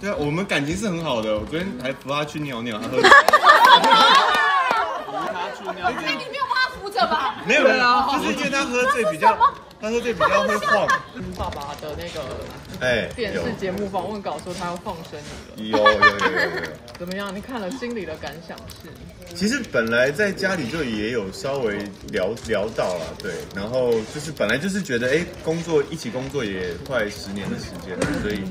对啊，我们感情是很好的。我昨天还扶他去尿尿，他喝。那你没有帮他扶着吧？没有没有，就是因为他喝醉比较，他喝醉比较会晃。爸爸的那个哎，有电视节目访问稿说他要放生你了，有有有有有。怎么样？你看了心里的感想是？其实本来在家里就也有稍微聊聊到了，对，然后就是本来就是觉得，哎，工作一起工作也快十年的时间了，所以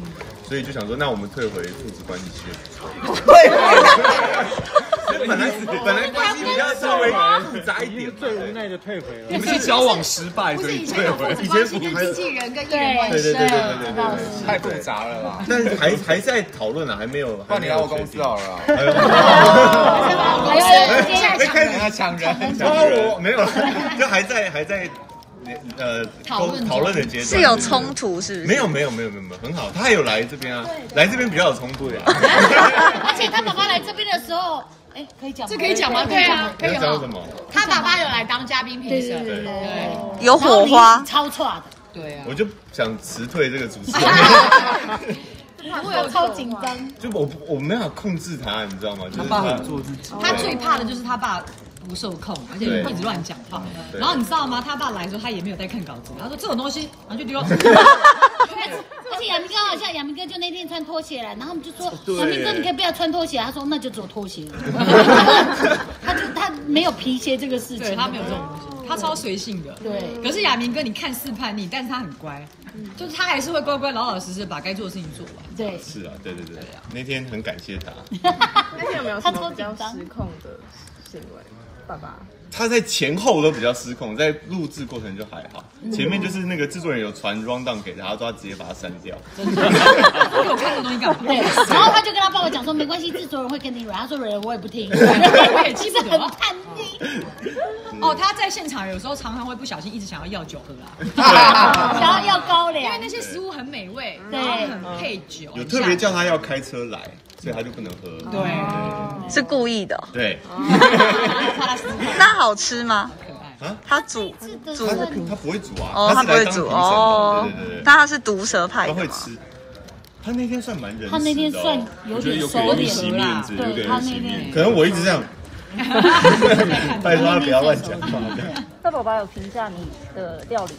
所以就想说，那我们退回父子关系去。对，本来本来关系比较稍微复杂一点，最无奈的退回了。你们是交往失败，所以不是以前退回有父子关系跟经纪人跟艺人关系，对。对。对。对。对。对。太复杂了啦。但是还还在讨论呢，还没有。换你来我公司好了。还有接下来没开始他抢人，我没有，就还在还在呃讨论讨论的阶段。是有冲突是不是？没有没有没有没有没有很好，他还有来这边啊，来这边比较有冲突呀。而且他爸爸来这边的时候，哎，可以讲，这可以讲吗？对啊，可以讲什？么？他爸爸有来当嘉宾评审，对对有火花，超错的，对啊，我就想辞退这个主持人，我有超紧张。就我不我没办法控制他，你知道吗？就是爸很做自己，他最怕的就是他爸不受控，而且一直乱讲话。然后你知道吗？他爸来的时候，他也没有在看稿子，他说这种东西，然后就丢。而且杨明哥好像杨明哥就那天穿拖鞋来，然后我们就说对。杨明哥你可以不要穿拖鞋，他说那就只有拖鞋。他就他没有皮鞋这个事情，他没有这种东西，他超随性的。对。可是亚明哥，你看似叛逆，但是他很乖，就是他还是会乖乖老老实实把该做的事情做完。对，是啊，对对对，那天很感谢他，那天有没有他么比较紧张失控的行为？爸爸，他在前后都比较失控，在录制过程就还好，前面就是那个制作人有传 round down 给他，他说他直接把它删掉。真的我有看这东西干嘛？对，然后他就跟他爸爸讲说，没关系，制作人会跟你软。他说软我也不听，我也其实很叛逆，哦，他在现场有时候常常会不小心一直想要要酒喝啊，想要要高粱因为那。些食物很美味，对然后很配酒，有特别叫他要开车来，所以他就不能喝。对，是故意的哦。对，那好吃吗？啊。他煮煮。他他不会煮啊，哦，他不会煮哦。对对对，但他是毒蛇派？他会吃。他那天算蛮仁慈的哦。他那天算有点收有给予洗敛，面子，对他洗面子。那天。可能我一直这样，拜托他不要乱讲话。大宝宝有评价你的料理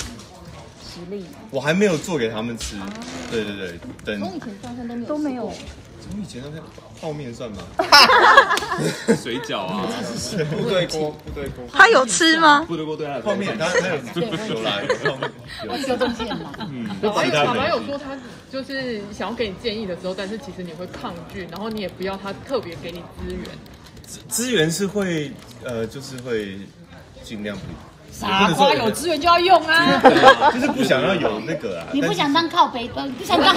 实力吗？我还没有做给他们吃，对对对，等。从以前上身都没有都没有，从以前那个泡面算吗？水饺啊，部队锅，部队锅，他有吃吗？部队锅对他泡面，他他有有来有泡面，有这个东西很难。嗯，爸爸有说他就是想要给你建议的时候，但是其实你会抗拒，然后你也不要他特别给你资源。资资源是会呃，就是会尽量不，傻瓜有资源就要用啊！就是不想要有那个啊。你不想当靠背，呃，不想当，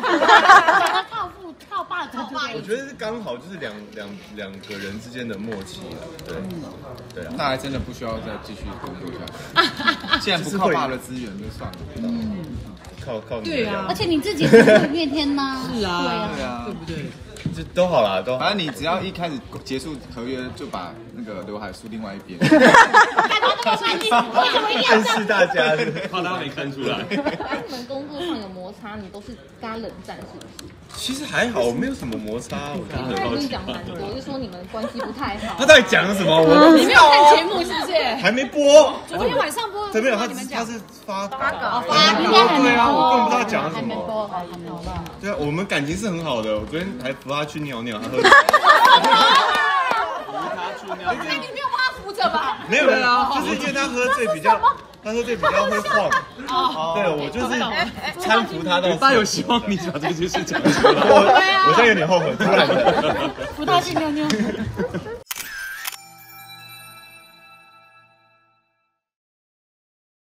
他又捡到枪，想当靠父、靠爸、靠爸。我觉得是刚好就是两两两个人之间的默契了，对对啊。那还真的不需要再继续工作下去。既然不靠爸的资源，就算了。嗯靠靠你对啊而且你自己也是很怨天呐，是啊，对啊对，不对？就都好啦，都好反正你只要一开始结束合约，就把那个刘海梳另外一边。干嘛那么叛逆？为什么一定要暗？示大家，怕大家没看出来。那你们工作上有摩擦，你都是跟他冷战是不是？其实还好，我没有什么摩擦，我跟你讲蛮多，就说你们关系不太好他。到底讲了什么？我你没有看节目是不是？还没播，昨天晚上播的，对没有，他他是发发应该还没对啊，我根本不知道，讲了什么。还没播，还没播。对啊，我们感情是很好的，我昨天还扶他去尿尿，他喝。那你没有帮他扶着吧？没有没有，就是因为他喝醉比较，他喝醉比较会晃。对，我就是搀扶他到。爸有希望你把这件事讲出来。我我现在有点后悔，突然的。扶他去尿尿。